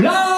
Rowdy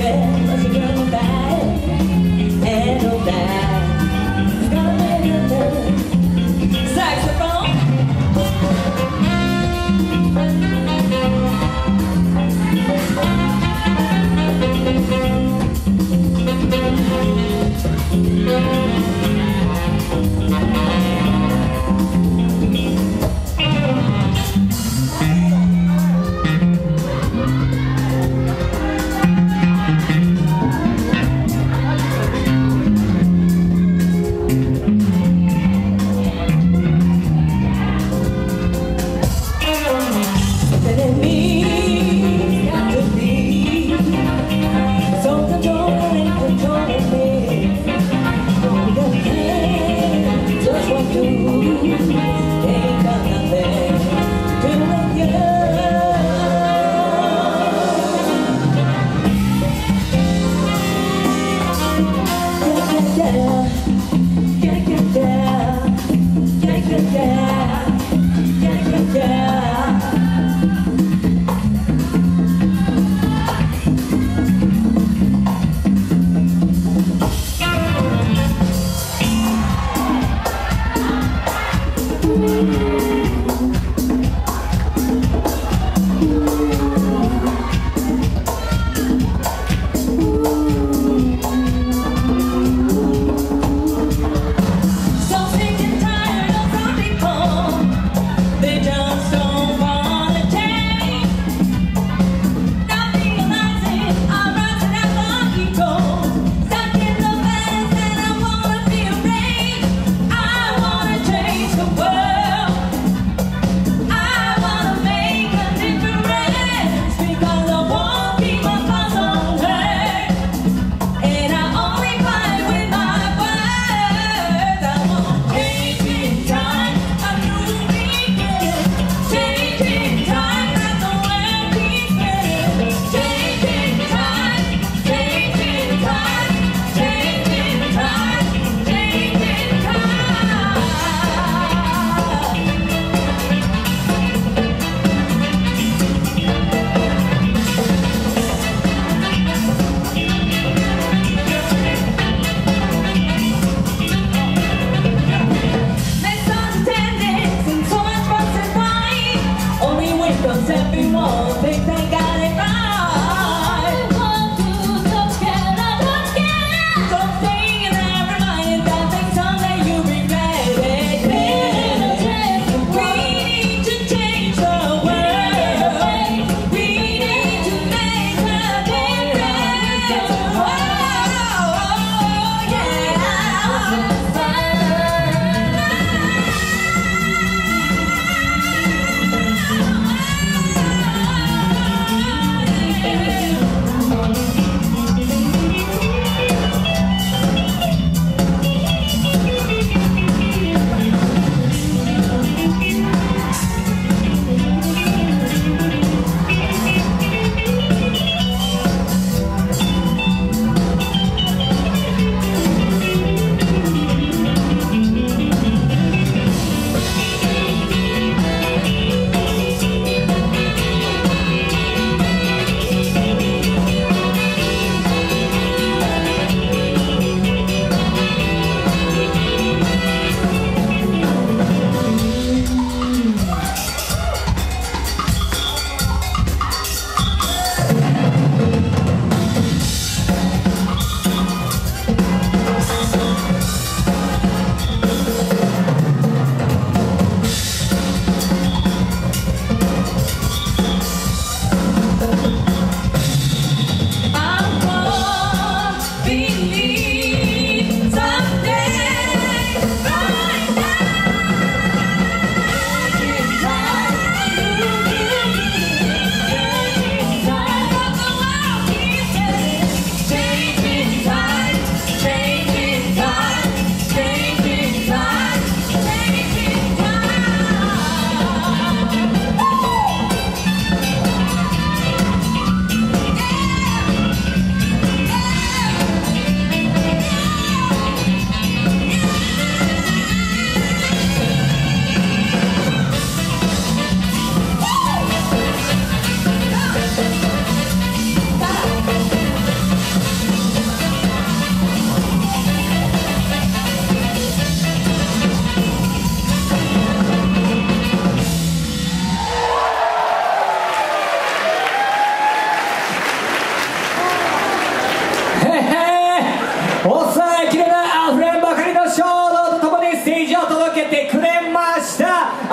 で